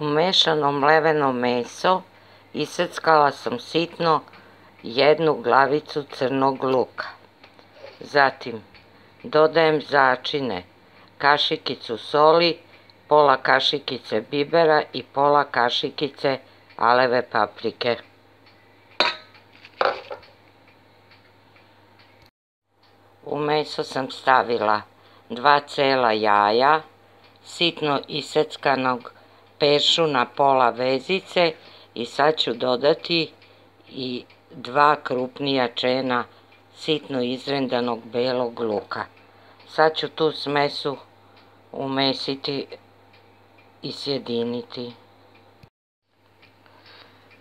umešano mleveno meso iseckala sam sitno jednu glavicu crnog luka. Zatim dodajem začine, kašikicu soli, pola kašikice bibera i pola kašikice aleve paprike. U meso sam stavila dva cela jaja, sitno iseckanog pešu na pola vezice i sad ću dodati i dva krupnija čena sitno izrendanog belog luka. Sad ću tu smesu umesiti i sjediniti.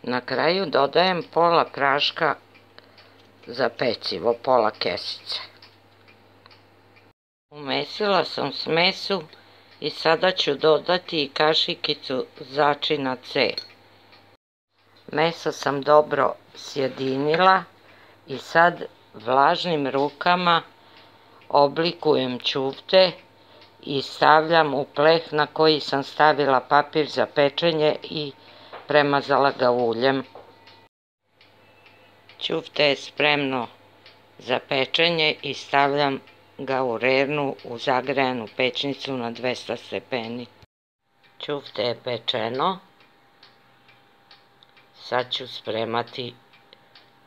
Na kraju dodajem pola praška za pecivo, pola kesice. Umesila sam smesu i sada ću dodati i kašikicu začina C. Meso sam dobro sjedinila i sad vlažnim rukama oblikujem čufte i stavljam u pleh na koji sam stavila papir za pečenje i premazala ga uljem. Ćufte je spremno za pečenje i stavljam ga u rernu u zagrejanu pečnicu na 200 stepeni. Ćufte je pečeno. Sad ću spremati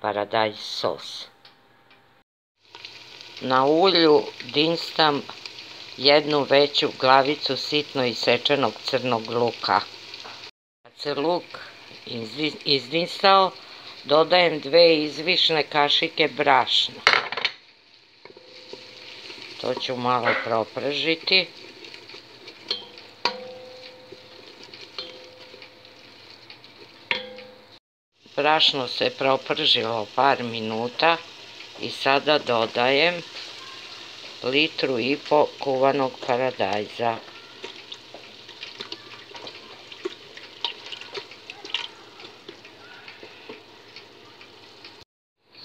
paradajz sos. Na ulju dinstam jednu veću glavicu sitno isečenog crnog luka. Kad se luk izdinstao, dodajem dve izvišne kašike brašna. To ću malo propržiti. Brašno se propržilo par minuta i sada dodajem litru i po kuvanog paradajza.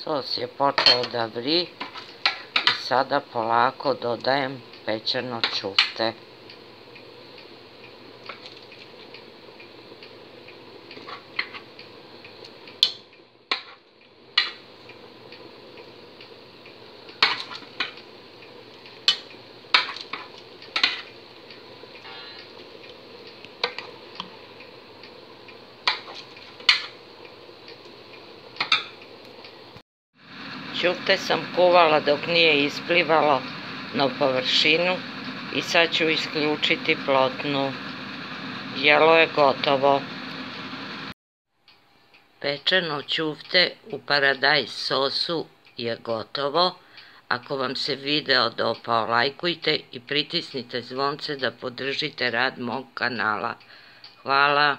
Sos je počeo da vri sada polako dodajem pečeno čufte. Ćufte sam kuvala dok nije isplivalo na površinu i sad ću isključiti plotnu. Jelo je gotovo. Pečeno ćufte u paradajz sosu je gotovo. Ako vam se video dopao, lajkujte i pritisnite zvonce da podržite rad mog kanala. Hvala.